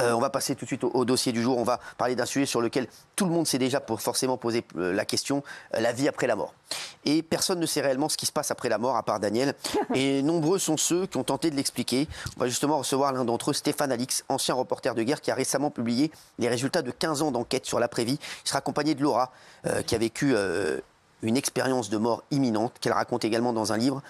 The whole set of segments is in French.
Euh, on va passer tout de suite au, dossier du jour. On va parler d'un sujet sur lequel tout le monde s'est déjà forcément posé euh, la question euh, la vie après la mort. Et personne ne sait réellement ce qui se passe après la mort, à part Daniel. Et nombreux sont ceux qui ont tenté de l'expliquer. On va justement recevoir l'un d'entre eux, Stéphane Alix, ancien reporter de guerre, qui a récemment publié les résultats de 15 ans d'enquête sur l'après-vie. Il sera accompagné de Laura, qui a vécu une expérience de mort imminente, qu'elle raconte également dans un livre.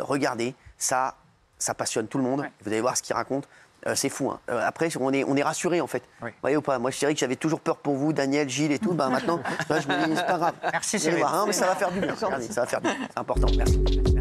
regardez, ça, ça passionne tout le monde. Vous allez voir ce qu'il raconte. Euh, c'est fou. Hein. Euh, après, on est, on est rassuré en fait. Vous voyez ou pas Moi, je dirais que j'avais toujours peur pour vous, Daniel, Gilles et tout. Ben, maintenant, je me dis, c'est pas grave. Merci, Cyril. mais ça va faire du bien. ça va faire du bien. C'est important. Merci.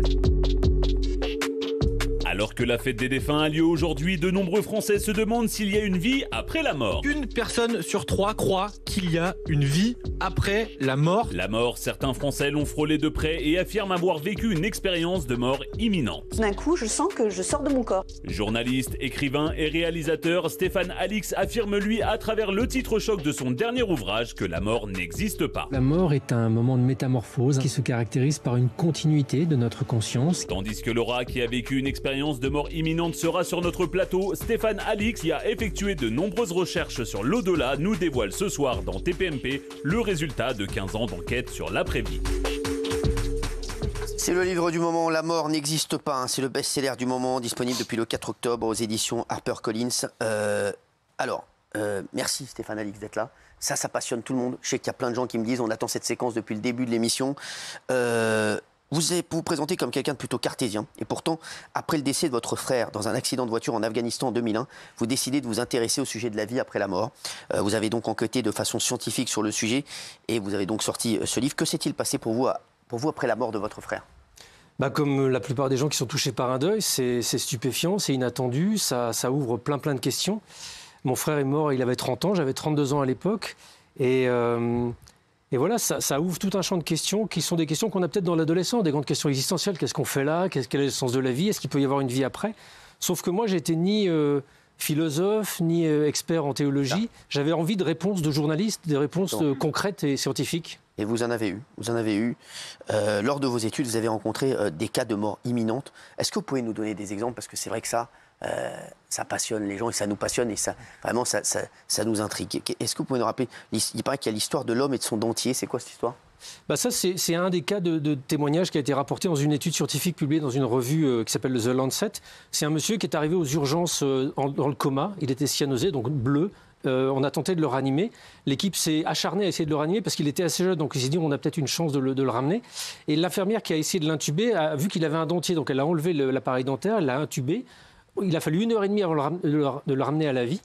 Alors que la fête des défunts a lieu aujourd'hui, de nombreux Français se demandent s'il y a une vie après la mort. Une personne sur trois croit qu'il y a une vie après la mort. La mort, certains Français l'ont frôlé de près et affirment avoir vécu une expérience de mort imminente. D'un coup, je sens que je sors de mon corps. Journaliste, écrivain et réalisateur, Stéphane Alix affirme lui à travers le titre choc de son dernier ouvrage que la mort n'existe pas. La mort est un moment de métamorphose qui se caractérise par une continuité de notre conscience. Tandis que Laura, qui a vécu une expérience de mort imminente sera sur notre plateau. Stéphane Alix, qui a effectué de nombreuses recherches sur l'au-delà, nous dévoile ce soir dans TPMP le résultat de 15 ans d'enquête sur l'après-vie. C'est le livre du moment, La mort n'existe pas. C'est le best-seller du moment, disponible depuis le 4 octobre aux éditions HarperCollins. Euh, alors, euh, merci Stéphane Alix d'être là. Ça, ça passionne tout le monde. Je sais qu'il y a plein de gens qui me disent on attend cette séquence depuis le début de l'émission. Euh, vous vous présentez comme quelqu'un de plutôt cartésien. Et pourtant, après le décès de votre frère dans un accident de voiture en Afghanistan en 2001, vous décidez de vous intéresser au sujet de la vie après la mort. Euh, vous avez donc enquêté de façon scientifique sur le sujet et vous avez donc sorti euh, ce livre. Que s'est-il passé pour vous, pour vous après la mort de votre frère? Bah, comme la plupart des gens qui sont touchés par un deuil, c'est stupéfiant, c'est inattendu, ça, ouvre plein plein de questions. Mon frère est mort, il avait 30 ans, j'avais 32 ans à l'époque. Et, euh, et voilà, ça, ouvre tout un champ de questions qui sont des questions qu'on a peut-être dans l'adolescence, des grandes questions existentielles. Qu'est-ce qu'on fait là? Quel est le sens de la vie? Est-ce qu'il peut y avoir une vie après? Sauf que moi, j'étais ni euh, philosophe, ni euh, expert en théologie. J'avais envie de réponses de journalistes, des réponses euh, concrètes et scientifiques. Et vous en avez eu. Vous en avez eu. lors de vos études, vous avez rencontré des cas de mort imminente. Est-ce que vous pouvez nous donner des exemples? Parce que c'est vrai que ça, euh, ça passionne les gens et ça nous passionne et ça vraiment ça, nous intrigue. Est-ce que vous pouvez nous rappeler Il paraît qu'il y a l'histoire de l'homme et de son dentier. C'est quoi cette histoire? Bah ça, c'est un des cas de, témoignage qui a été rapporté dans une étude scientifique publiée dans une revue euh, qui s'appelle The Lancet. C'est un monsieur qui est arrivé aux urgences euh, dans le coma. Il était cyanosé, donc bleu. on a tenté de le ranimer. L'équipe s'est acharnée à essayer de le ranimer parce qu'il était assez jeune, donc il s'est dit on a peut-être une chance de le, de le ramener. Et l'infirmière qui a essayé de l'intuber a vu qu'il avait un dentier, donc elle a enlevé l'appareil dentaire, elle l'a intubé il a fallu une heure et demie avant de le ramener à la vie.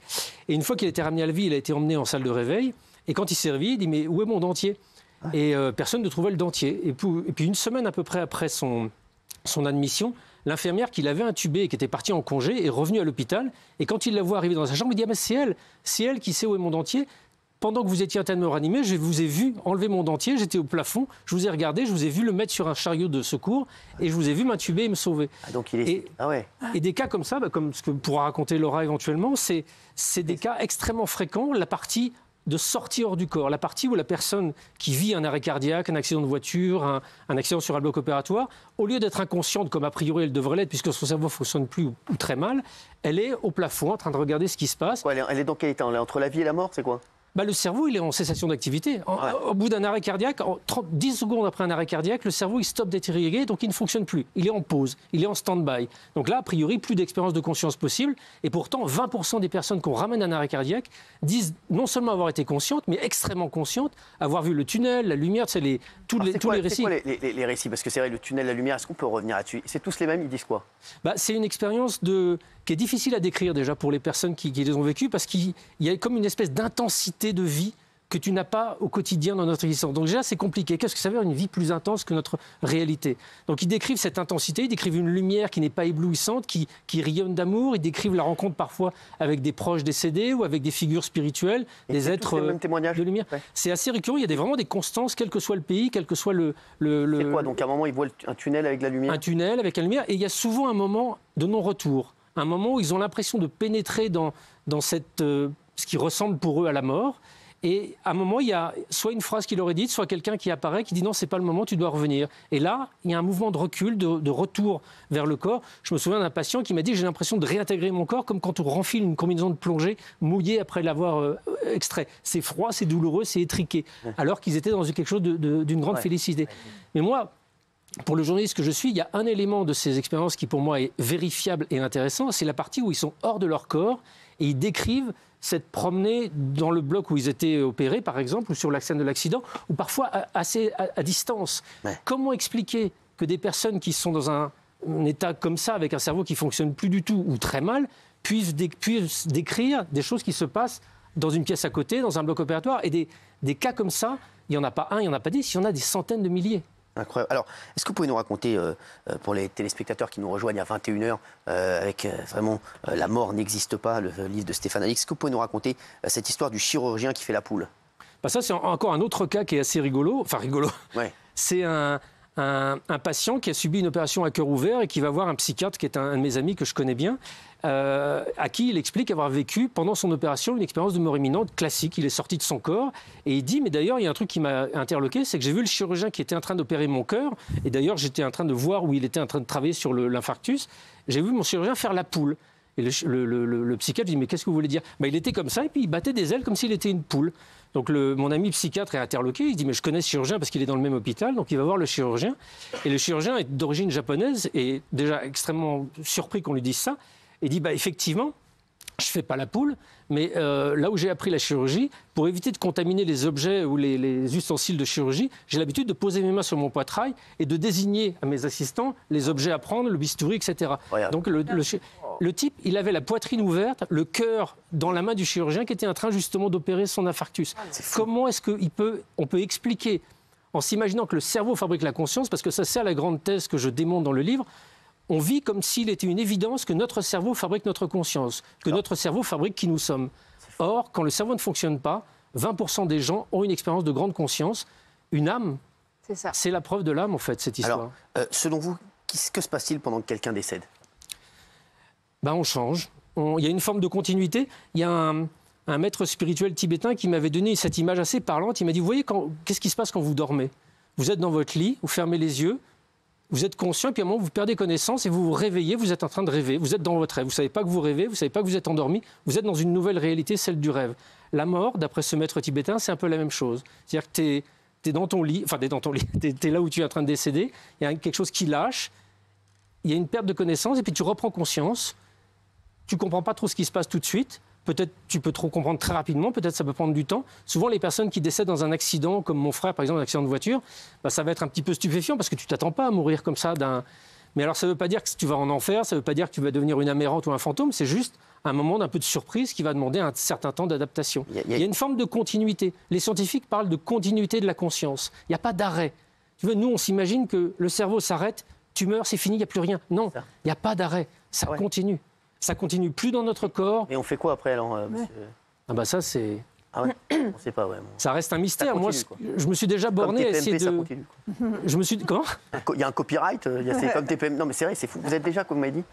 Et une fois qu'il a été ramené à la vie, il a été emmené en salle de réveil. Et quand il s'est réveillé, il dit Mais où est mon dentier? Et euh, personne ne trouvait le dentier. Et puis, une semaine à peu près après son, son admission, l'infirmière qui l'avait intubé et qui était partie en congé est revenue à l'hôpital. Et quand il la voit arriver dans sa chambre, il dit ah, mais c'est elle, c'est elle qui sait où est mon dentier pendant que vous étiez en train de me ranimer, je vous ai vu enlever mon dentier, j'étais au plafond, je vous ai regardé, je vous ai vu le mettre sur un chariot de secours et je vous ai vu m'intuber et me sauver. Ah, donc il est... et, ah ouais. et des cas comme ça, bah, comme ce que pourra raconter Laura éventuellement, c'est des cas extrêmement fréquents. La partie de sortie hors du corps, la partie où la personne qui vit un arrêt cardiaque, un accident de voiture, un, accident sur un bloc opératoire, au lieu d'être inconsciente comme a priori elle devrait l'être, puisque son cerveau ne fonctionne plus ou, très mal, elle est au plafond en train de regarder ce qui se passe. elle, est, elle est dans quel état? Elle est entre la vie et la mort, c'est quoi? Bah, le cerveau, il est en cessation d'activité. Au bout d'un arrêt cardiaque, en 30, 10 secondes après un arrêt cardiaque, le cerveau, il stoppe d'être irrigué, donc il ne fonctionne plus. Il est en pause, il est en stand-by. Donc là, a priori, plus d'expérience de conscience possible. Et pourtant, 20% des personnes qu'on ramène à un arrêt cardiaque disent non seulement avoir été conscientes, mais extrêmement conscientes, avoir vu le tunnel, la lumière, c'est les, tous, les, tous les récits. Quoi les, les, récits? Parce que c'est vrai, le tunnel, la lumière, est-ce qu'on peut revenir là-dessus? C'est tous les mêmes, ils disent quoi? Bah, C'est une expérience de qui est difficile à décrire déjà pour les personnes qui, qui les ont vécues, parce qu'il y a comme une espèce d'intensité de vie que tu n'as pas au quotidien dans notre existence. Donc déjà, c'est compliqué. Qu'est-ce que ça veut dire une vie plus intense que notre réalité? Donc ils décrivent cette intensité, ils décrivent une lumière qui n'est pas éblouissante, qui, qui rayonne d'amour, ils décrivent la rencontre parfois avec des proches décédés ou avec des figures spirituelles, des êtres de lumière. C'est assez récurrent, il y a des, vraiment des constances, quel que soit le pays, quel que soit le... le, C'est quoi? Donc à un moment, ils voient un tunnel avec la lumière? Un tunnel avec la lumière, et il y a souvent un moment de non-retour, un moment où ils ont l'impression de pénétrer dans, dans cette, euh, ce qui ressemble pour eux à la mort, Et à un moment, il y a soit une phrase qu'il aurait dite, soit quelqu'un qui apparaît, qui dit non, c'est pas le moment, tu dois revenir. Et là, il y a un mouvement de recul, de, de retour vers le corps. Je me souviens d'un patient qui m'a dit j'ai l'impression de réintégrer mon corps comme quand on renfile une combinaison de plongée mouillée après l'avoir euh, extrait. C'est froid, c'est douloureux, c'est étriqué. Alors qu'ils étaient dans quelque chose d'une grande Ouais. félicité. Mais moi, pour le journaliste que je suis, il y a un élément de ces expériences qui pour moi est vérifiable et intéressant, c'est la partie où ils sont hors de leur corps et ils décrivent cette promenée dans le bloc où ils étaient opérés, par exemple, ou sur la scène de l'accident, ou parfois assez à, à distance. Ouais. Comment expliquer que des personnes qui sont dans un, un état comme ça, avec un cerveau qui fonctionne plus du tout ou très mal, puissent, dé- puissent décrire des choses qui se passent dans une pièce à côté, dans un bloc opératoire, et des, des cas comme ça, il n'y en a pas un, il n'y en a pas dix, il y en a des centaines de milliers. Incroyable. Alors, est-ce que vous pouvez nous raconter, euh, euh, pour les téléspectateurs qui nous rejoignent à 21h, euh, avec euh, vraiment La mort n'existe pas, le, le livre de Stéphane Alix, est-ce que vous pouvez nous raconter cette histoire du chirurgien qui fait la poule? Bah ça, c'est en- encore un autre cas qui est assez rigolo. Enfin, rigolo. Ouais. C'est un, un- patient qui a subi une opération à cœur ouvert et qui va voir un psychiatre qui est un, de mes amis que je connais bien, euh, à qui il explique avoir vécu pendant son opération une expérience de mort imminente classique. Il est sorti de son corps et il dit Mais d'ailleurs, il y a un truc qui m'a interloqué c'est que j'ai vu le chirurgien qui était en train d'opérer mon cœur. Et d'ailleurs, j'étais en train de voir où il était en train de travailler sur l'infarctus. J'ai vu mon chirurgien faire la poule. Et le, ch- le- le- le- le psychiatre dit Mais qu'est-ce que vous voulez dire? Bah, Il était comme ça et puis il battait des ailes comme s'il était une poule. Donc mon ami psychiatre est interloqué, il dit mais je connais ce chirurgien parce qu'il est dans le même hôpital, donc il va voir le chirurgien. Et le chirurgien est d'origine japonaise et déjà extrêmement surpris qu'on lui dise ça. Et dit bah effectivement, je fais pas la poule, mais euh, là où j'ai appris la chirurgie, pour éviter de contaminer les objets ou les, les ustensiles de chirurgie, j'ai l'habitude de poser mes mains sur mon poitrail et de désigner à mes assistants les objets à prendre, le bistouri, etc. Regarde. Donc le, le chi- le type, il avait la poitrine ouverte, le cœur dans la main du chirurgien qui était en train justement d'opérer son infarctus. Comment est-ce qu'on peut, on peut expliquer, en s'imaginant que le cerveau fabrique la conscience, parce que ça c'est la grande thèse que je démontre dans le livre, on vit comme s'il était une évidence que notre cerveau fabrique notre conscience, que notre cerveau fabrique qui nous sommes. Or, quand le cerveau ne fonctionne pas, 20% des gens ont une expérience de grande conscience. Une âme, C'est ça. c'est la preuve de l'âme, en fait, cette histoire. Alors, euh, selon vous, que se passe-t-il pendant que quelqu'un décède? Ben, on change. On- Il y a une forme de continuité. Il y a un, un maître spirituel tibétain qui m'avait donné cette image assez parlante. Il m'a dit, vous voyez, quand- qu'est-ce qui se passe quand vous dormez? Vous êtes dans votre lit, vous fermez les yeux, vous êtes conscient, et puis à un moment, vous perdez connaissance et vous vous réveillez, vous êtes en train de rêver, vous êtes dans votre rêve. Vous ne savez pas que vous rêvez, vous ne savez pas que vous êtes endormi, vous êtes dans une nouvelle réalité, celle du rêve. La mort, d'après ce maître tibétain, c'est un peu la même chose. C'est-à-dire que tu es, dans ton lit, enfin, tu es dans ton lit, tu es, là où tu es en train de décéder, il y a quelque chose qui lâche, il y a une perte de connaissance, et puis tu reprends conscience, tu comprends pas trop ce qui se passe tout de suite. Peut-être tu peux trop comprendre très rapidement, peut-être ça peut prendre du temps. Souvent, les personnes qui décèdent dans un accident, comme mon frère par exemple, un accident de voiture, bah, ça va être un petit peu stupéfiant parce que tu t'attends pas à mourir comme ça d'un. Mais alors, ça ne veut pas dire que tu vas en enfer, ça ne veut pas dire que tu vas devenir une amérante ou un fantôme, c'est juste un moment d'un peu de surprise qui va demander un certain temps d'adaptation. Il y a- Il y, a une forme de continuité. Les scientifiques parlent de continuité de la conscience. Il n'y a pas d'arrêt. Tu nous, on s'imagine que le cerveau s'arrête, tu meurs, c'est fini, il n'y a plus rien. Non, il n'y a pas d'arrêt. Ça ouais. continue. Ça continue plus dans notre corps. Et on fait quoi après alors euh, monsieur Ah bah ça, c'est. Ah ouais On sait pas, ouais. bon. Ça reste un mystère. Ça Moi, continue, je me suis déjà Comme borné à TPMP, essayer ça de. continue. quoi. Je me suis. Comment? Il y a un copyright, euh, il y a- c'est comme TPM. Non mais c'est vrai, c'est fou. Vous êtes déjà, comme vous m'avez dit,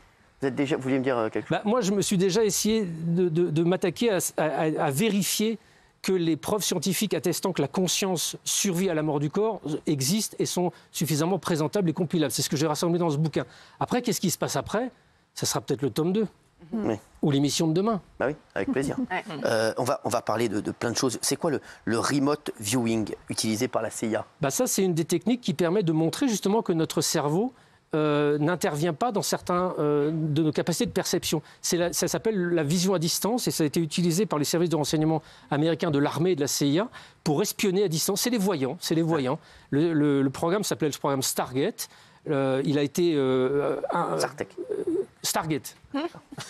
vous êtes déjà, vous vouliez me dire euh, quelque chose? Bah, Moi, je me suis déjà essayé de, de- de m'attaquer à, à- à vérifier que les preuves scientifiques attestant que la conscience survit à la mort du corps existent et sont suffisamment présentables et compilables. C'est ce que j'ai rassemblé dans ce bouquin. Après, qu'est-ce qui se passe après? Ça sera peut-être le tome 2. Oui. Ou l'émission de demain. Bah oui, avec plaisir. Euh, on, va, on va parler de, de plein de choses. C'est quoi le, le remote viewing utilisé par la CIA Bah ça, c'est une des techniques qui permet de montrer justement que notre cerveau euh, n'intervient pas dans certains euh, de nos capacités de perception. La- ça s'appelle la vision à distance et ça a été utilisé par les services de renseignement américains de l'armée et de la CIA pour espionner à distance. C'est les voyants, c'est les voyants. Le, le- le programme s'appelait le programme Stargate. Euh, il a été un-. Stargate.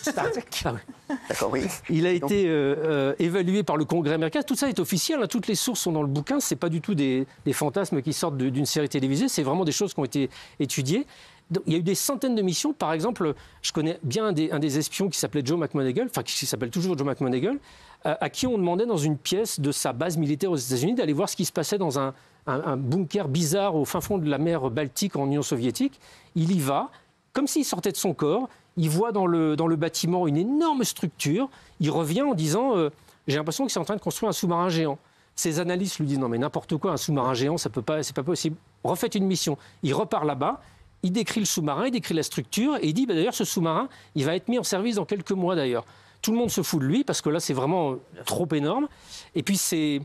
Stargate. Ah. D'accord, oui. Il a Donc- été euh, euh, évalué par le Congrès américain. Tout ça est officiel. hein. Toutes les sources sont dans le bouquin. C'est pas du tout des, des fantasmes qui sortent d'une série télévisée. C'est vraiment des choses qui ont été étudiées. Donc, il y a eu des centaines de missions. Par exemple, je connais bien un des, un des espions qui s'appelait Joe McMoneagle, enfin qui s'appelle toujours Joe McMoneagle, euh, à qui on demandait dans une pièce de sa base militaire aux États-Unis d'aller voir ce qui se passait dans un, un- un bunker bizarre au fin fond de la mer Baltique en Union soviétique. Il y va, comme s'il sortait de son corps. Il voit dans le, dans le bâtiment une énorme structure. Il revient en disant euh, J'ai l'impression que c'est en train de construire un sous-marin géant. Ses analystes lui disent non mais n'importe quoi, un sous-marin géant, ça peut pas, c'est pas possible. Refaites une mission. Il repart là-bas. Il décrit le sous-marin, il décrit la structure et il dit bah, d'ailleurs ce sous-marin, il va être mis en service dans quelques mois d'ailleurs. Tout le monde se fout de lui parce que là c'est vraiment trop énorme. Et puis c'est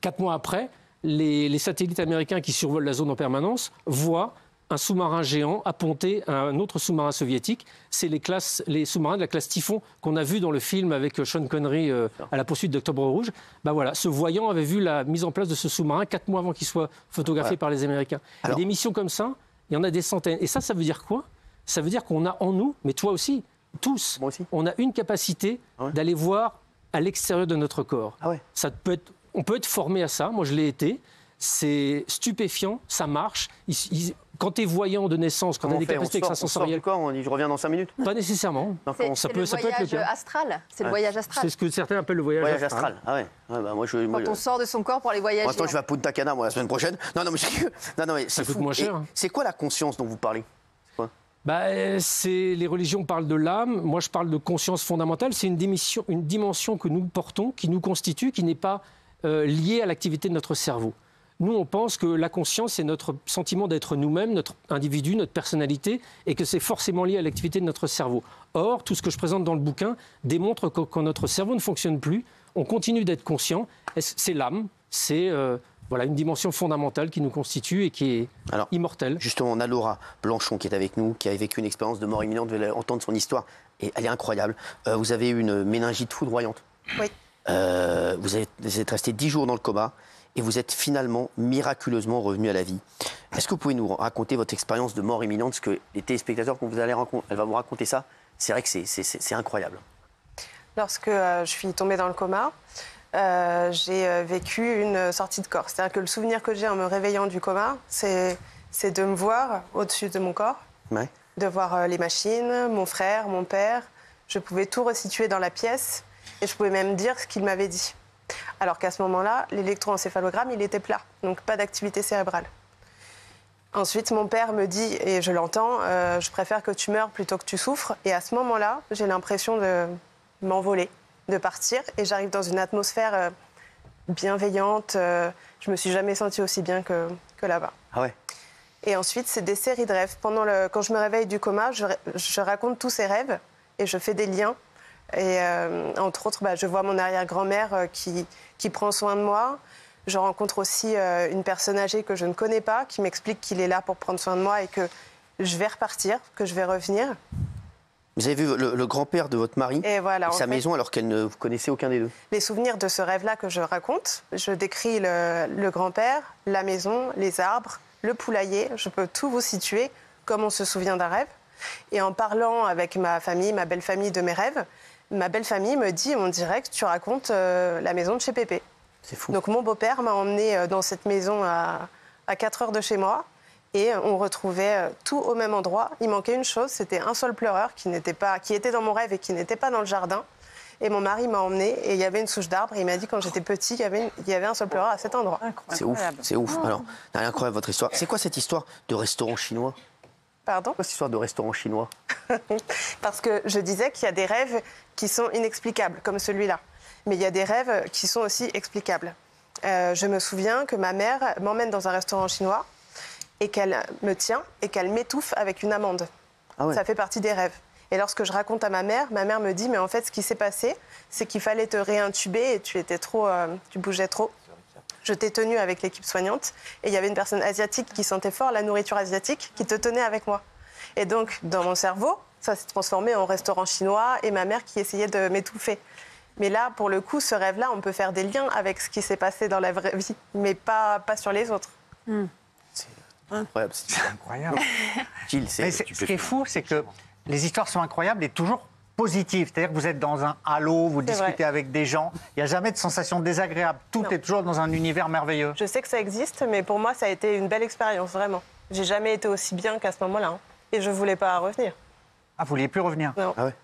quatre mois après, les satellites américains qui survolent la zone en permanence voient un sous-marin géant apponter un autre sous-marin soviétique. C'est les, classes- les sous-marins de la classe Typhon qu'on a vu dans le film avec Sean Connery euh, à la poursuite d'Octobre Rouge. Bah voilà, ce voyant avait vu la mise en place de ce sous-marin quatre mois avant qu'il soit photographié par les Américains. Alors- Et des missions comme ça, il y en a des centaines. Et ça, ça veut dire quoi? Ça veut dire qu'on a en nous, mais toi aussi, tous, Moi aussi. on a une capacité Ouais. d'aller voir à l'extérieur de notre corps. Ah ouais. Ça peut être, on peut être formé à ça. Moi, je l'ai été. C'est stupéfiant, ça marche. Il- il- quand tu es voyant de naissance, quand tu as on des on capacités sort, on sort du extrasensorielles, corps, on dit je reviens dans 5 minutes? Pas nécessairement. Ça peut- le ça peut être le voyage cas. astral. C'est le voyage astral. C'est ce que certains appellent le voyage, Voyage astral. astral. Ah ouais. Ouais, bah, moi, je, moi, Quand on sort de son corps pour aller voyager. Pour l'instant, je vais à Punta Cana, moi, la semaine prochaine. Non, non, mais, je- non, non, mais c'est coûte fou. moins cher, hein. C'est quoi la conscience dont vous parlez? Bah, c'est les religions parlent de l'âme. Moi, je parle de conscience fondamentale. C'est une dimension, une dimension que nous portons, qui nous constitue, qui n'est pas euh, liée à l'activité de notre cerveau. Nous, on pense que la conscience, c'est notre sentiment d'être nous-mêmes, notre individu, notre personnalité, et que c'est forcément lié à l'activité de notre cerveau. Or, tout ce que je présente dans le bouquin démontre que quand notre cerveau ne fonctionne plus, on continue d'être conscient. C'est l'âme, c'est euh, voilà une dimension fondamentale qui nous constitue et qui est Alors, immortelle. Justement, on a Laura Blanchon qui est avec nous, qui a vécu une expérience de mort imminente. Vous allez entendre son histoire et elle est incroyable. Euh, vous avez eu une méningite foudroyante. Oui. Euh, vous, êtes, vous êtes resté 10 jours dans le coma et vous êtes finalement miraculeusement revenu à la vie. Est-ce que vous pouvez nous raconter votre expérience de mort imminente Parce que les téléspectateurs, quand vous allez raconter, elle va vous raconter ça, c'est vrai que c'est- incroyable. Lorsque euh, je suis tombée dans le coma, euh, j'ai euh, vécu une sortie de corps. C'est-à-dire que le souvenir que j'ai en me réveillant du coma, c'est de me voir au-dessus de mon corps, Ouais. de voir les machines, mon frère, mon père. Je pouvais tout resituer dans la pièce et je pouvais même dire ce qu'il m'avait dit. Alors qu'à ce moment-là, l'électroencéphalogramme, il était plat, donc pas d'activité cérébrale. Ensuite, mon père me dit, et je l'entends, euh, je préfère que tu meurs plutôt que tu souffres. Et à ce moment-là, j'ai l'impression de m'envoler, de partir. Et j'arrive dans une atmosphère euh, bienveillante. euh, je me suis jamais sentie aussi bien que, que là-bas. Ah ouais Et ensuite, c'est des séries de rêves. Pendant le, quand je me réveille du coma, je, je raconte tous ces rêves et je fais des liens. Et euh, entre autres, bah, je vois mon arrière-grand-mère euh, qui, qui prend soin de moi. Je rencontre aussi euh, une personne âgée que je ne connais pas qui m'explique qu'il est là pour prendre soin de moi et que je vais repartir, que je vais revenir. Vous avez vu le, le grand-père de votre mari Et voilà. sa fait, maison alors qu'elle ne vous connaissait aucun des deux les souvenirs de ce rêve-là que je raconte. Je décris le, le grand-père, la maison, les arbres, le poulailler. Je peux tout vous situer comme on se souvient d'un rêve. Et en parlant avec ma famille, ma belle famille de mes rêves, ma belle famille me dit on dirait que tu racontes euh, la maison de chez Pépé. C'est fou. Donc mon beau-père m'a emmené euh, dans cette maison à, à 4 heures de chez moi. Et on retrouvait euh, tout au même endroit. Il manquait une chose, c'était un seul pleureur qui, n'était pas, qui était dans mon rêve et qui n'était pas dans le jardin. Et mon mari m'a emmené et il y avait une souche d'arbre. Il m'a dit quand j'étais petit, il y, avait une- il y avait un seul pleureur à cet endroit. C'est ouf, c'est ouf. Alors, incroyable votre histoire. C'est quoi cette histoire de restaurant chinois? Pardon? C'est quoi cette histoire de restaurant chinois? Parce que je disais qu'il y a des rêves qui sont inexplicables, comme celui-là. Mais il y a des rêves qui sont aussi explicables. Euh, je me souviens que ma mère m'emmène dans un restaurant chinois et qu'elle me tient et qu'elle m'étouffe avec une amande. Ah ouais. Ça fait partie des rêves. Et lorsque je raconte à ma mère, ma mère me dit mais en fait ce qui s'est passé, c'est qu'il fallait te réintuber et tu étais trop, euh, tu bougeais trop. Je t'ai tenu avec l'équipe soignante et il y avait une personne asiatique qui sentait fort la nourriture asiatique qui te tenait avec moi. Et donc dans mon cerveau, ça s'est transformé en restaurant chinois et ma mère qui essayait de m'étouffer. Mais là, pour le coup, ce rêve-là, on peut faire des liens avec ce qui s'est passé dans la vraie vie, mais pas, pas sur les autres. Incroyable. cette histoire. Incroyable. Gilles, c'est. Mais c'est- ce qui est fou, c'est que les histoires sont incroyables et toujours positives. C'est-à-dire que vous êtes dans un halo, vous C'est discutez vrai. avec des gens. Il n'y a jamais de sensation désagréable. Tout Non. est toujours dans un univers merveilleux. Je sais que ça existe, mais pour moi, ça a été une belle expérience, vraiment. J'ai jamais été aussi bien qu'à ce moment-là. hein. Et je voulais pas revenir. Ah, vous vouliez plus revenir? Non. Ah ouais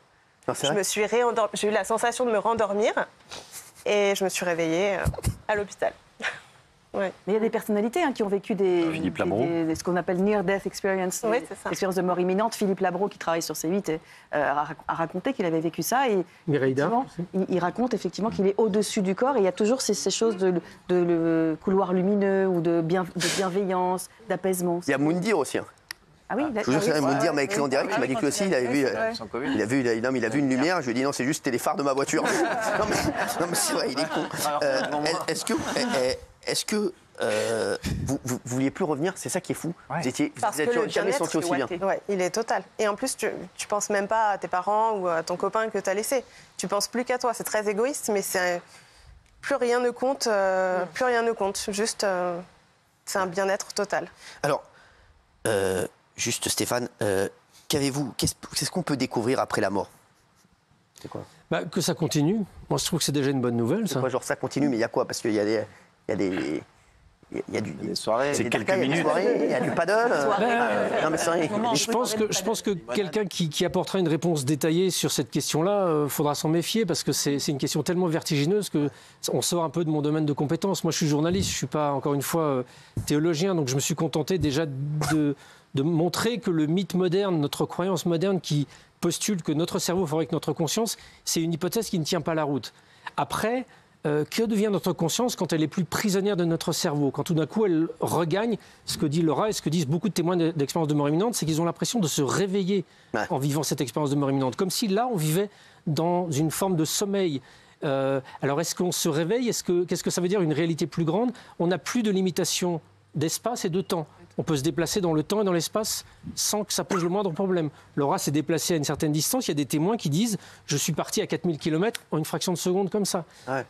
Non, Je vrai me suis J'ai eu la sensation de me rendormir et je me suis réveillée euh, à l'hôpital. Ouais. Mais il y a des personnalités hein, qui ont vécu des, Philippe des- Labro. des- ce qu'on appelle near-death experience, Oui, des c'est ça. expériences de mort imminente. Philippe Labro, qui travaille sur C8, et, euh, a, a raconté qu'il avait vécu ça. Et il, il raconte effectivement qu'il est au-dessus du corps et il y a toujours ces, ces choses de, de le couloir lumineux ou de, bien, de bienveillance, d'apaisement. Il y a Moundir aussi. hein. Ah oui, Je vous ah oui. jure, Moundir m'a écrit en direct, il m'a dit que lui aussi, il avait vu, euh, Covid. il a vu, il a, non, mais il a vu une lumière. Je lui ai dit non, c'est juste c'était les phares de ma voiture. non mais, non, mais c'est vrai, il est con. Euh, Est-ce que, est-ce que euh, vous, vous, vous vouliez plus revenir? C'est ça qui est fou. Ouais. Vous étiez, vous êtes jamais senti aussi bien. Ouais, il est total. Et en plus, tu, tu penses même pas à tes parents ou à ton copain que tu as laissé. Tu penses plus qu'à toi. C'est très égoïste, mais c'est plus rien ne compte. euh, plus rien ne compte. Juste, euh, c'est un bien-être total. Alors, euh, juste Stéphane, euh, qu'avez-vous Qu'est-ce qu'est-ce qu'on peut découvrir après la mort? C'est quoi? Bah, que ça continue. Moi, je trouve que c'est déjà une bonne nouvelle. C'est Ça. quoi, genre ça continue, mais il y a quoi? Parce qu'il y a des, il y a des, il y a du, Des soirées. C'est quelques darkas, il y a des minutes. soirées, il y a du paddle. euh, non mais c'est vrai. Je pense que, je pense que quelqu'un qui, qui apportera une réponse détaillée sur cette question-là, il faudra s'en méfier parce que c'est une question tellement vertigineuse que on sort un peu de mon domaine de compétences. Moi, je suis journaliste, je suis pas encore une fois euh, théologien, donc je me suis contenté déjà de, de montrer que le mythe moderne, notre croyance moderne qui postule que notre cerveau fabrique notre conscience, c'est une hypothèse qui ne tient pas la route. Après, euh, que devient notre conscience quand elle est plus prisonnière de notre cerveau Quand tout d'un coup elle regagne ce que dit Laura et ce que disent beaucoup de témoins de- d'expériences de mort imminente, c'est qu'ils ont l'impression de se réveiller Ouais. en vivant cette expérience de mort imminente. Comme si là on vivait dans une forme de sommeil. Euh, alors est-ce qu'on se réveille? Est-ce que Qu'est-ce que ça veut dire une réalité plus grande? On n'a plus de limitation d'espace et de temps. On peut se déplacer dans le temps et dans l'espace sans que ça pose le moindre problème. Laura s'est déplacée à une certaine distance. Il y a des témoins qui disent Je suis parti à 4000 km en une fraction de seconde comme ça. Ouais.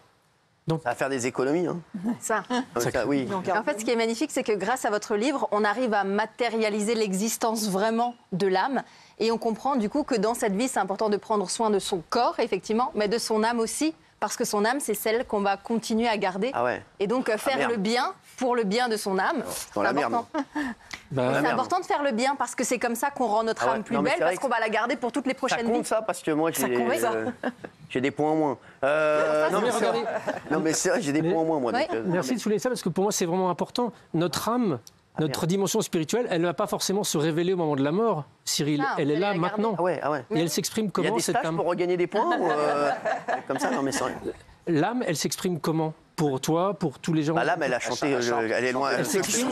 Donc- ça va faire des économies. Hein. Ça. Ça, oui. En fait, ce qui est magnifique, c'est que grâce à votre livre, on arrive à matérialiser l'existence vraiment de l'âme. Et on comprend du coup que dans cette vie, c'est important de prendre soin de son corps, effectivement, mais de son âme aussi. Parce que son âme, c'est celle qu'on va continuer à garder. Ah ouais. Et donc, euh, faire le bien pour le bien de son âme. Dans la c'est merde. Bah, C'est important de faire le bien parce que c'est comme ça qu'on rend notre Ah ouais. âme plus Non, belle, parce qu'on va la garder pour toutes les Ça prochaines compte vies. ça parce que moi Ça j'ai ça. euh, j'ai des points en moins. Euh, non, mais c'est regardez. vrai. non mais c'est vrai, j'ai des Mais- points en moins moi. Donc, euh, Merci de souligner ça parce que pour moi c'est vraiment important. Notre âme, notre dimension spirituelle, elle ne va pas forcément se révéler au moment de la mort, Cyril. Ah, elle est là maintenant. Ah ouais, ah ouais. Et elle s'exprime Il y a comment des cette stages âme pour regagner des points ou, euh, Comme ça, non mais c'est vrai. L'âme, elle s'exprime comment? Pour toi, pour tous les gens Bah, l'âme, elle a chanté, euh, elle est loin. Elle s'exprime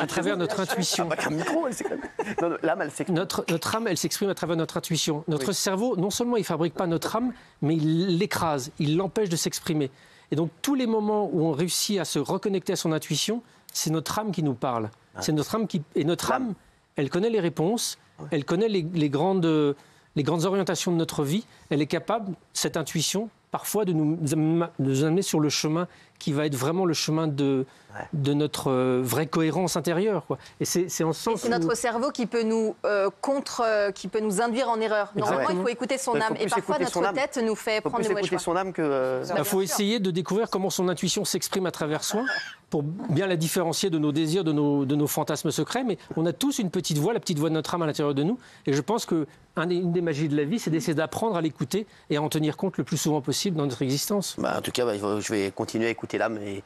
à travers notre intuition. Avec un micro, elle s'exprime. Non, non, L'âme, elle s'exprime. Notre, notre âme, elle s'exprime à travers notre intuition. Notre cerveau, non seulement il fabrique pas notre âme, mais il l'écrase, il l'empêche de s'exprimer. Et donc tous les moments où on réussit à se reconnecter à son intuition, c'est notre âme qui nous parle. C'est notre âme qui et notre âme, elle connaît les réponses, elle connaît les, les grandes les grandes orientations de notre vie. Elle est capable, cette intuition, parfois de nous, de nous amener sur le chemin qui va être vraiment le chemin de, de notre euh, vraie cohérence intérieure. Quoi. Et c'est c'est en sens C'est où- notre cerveau qui peut nous euh, contre, euh, qui peut nous induire en erreur. Normalement, il faut écouter son faut âme. Et parfois, notre âme. tête nous fait faut prendre le mauvais écouter choix. son âme que. euh, Il faut essayer de découvrir comment son intuition s'exprime à travers soi pour bien la différencier de nos désirs, de nos, fantasmes secrets. Mais on a tous une petite voix, la petite voix de notre âme à l'intérieur de nous. Et je pense que une des magies de la vie, c'est d'essayer d'apprendre à l'écouter et à en tenir compte le plus souvent possible dans notre existence. Bah, en tout cas, bah, je vais continuer à écouter l'âme et.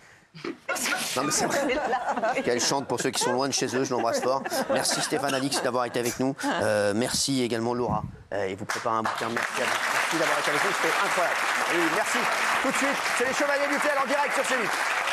Non mais c'est vrai. Qu'elle chante pour ceux qui sont loin de chez eux, je l'embrasse fort. Merci Stéphane Alix d'avoir été avec nous. Euh, merci également Laura. Euh, et vous préparez un bouquin. Merci d'avoir été avec nous, c'était incroyable. Merci. Tout de suite, c'est les Chevaliers du Tel en direct sur C8.